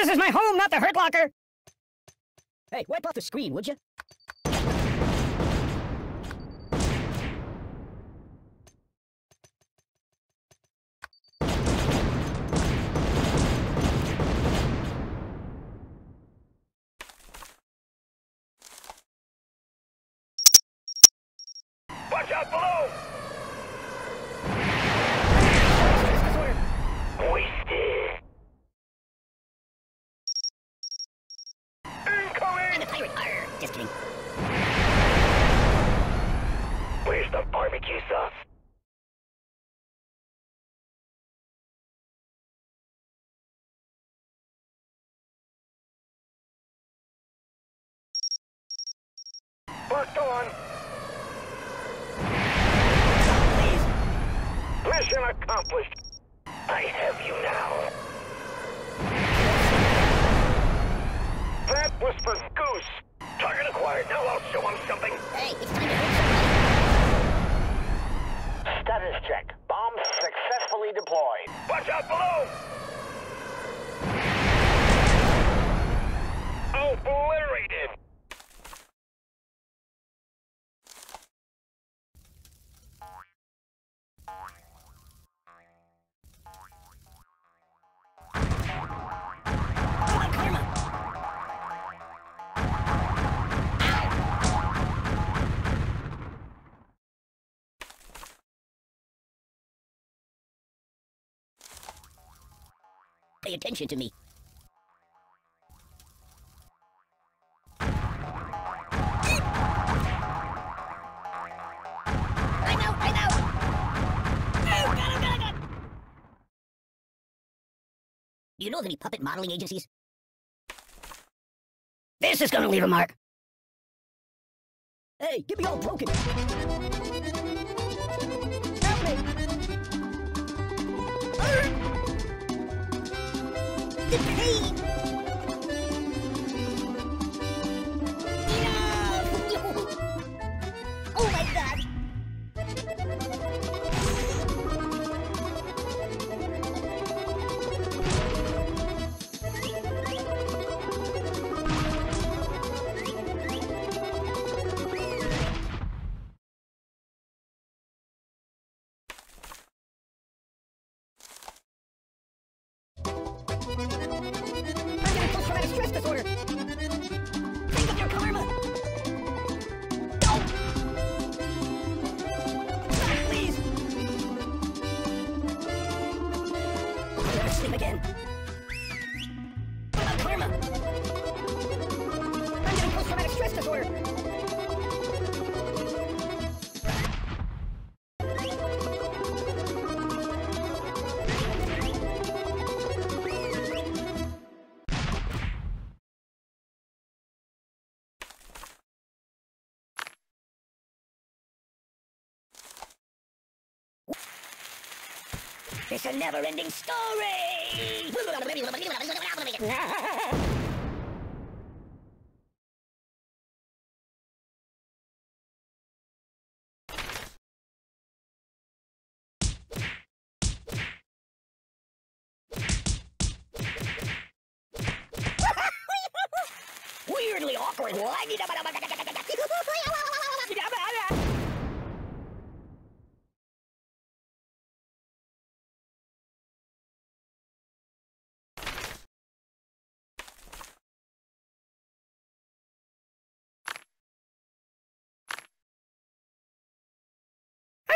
This is my home, not the hurt locker! Hey, wipe off the screen, would you? Worked on. Please! Mission accomplished. Pay attention to me. Do you know of any puppet modeling agencies? This is gonna leave a mark. Hey, get me all broken. Help me! The pain! Never sleep again. What about karma? I'm getting post-traumatic stress disorder! It's a never-ending story! Weirdly awkward. I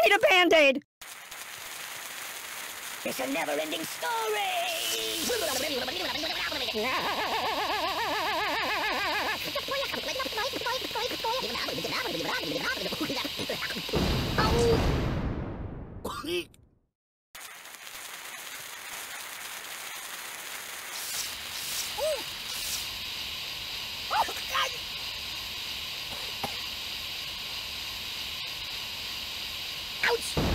need a band-aid! It's a never-ending story! Oh, God! Ouch!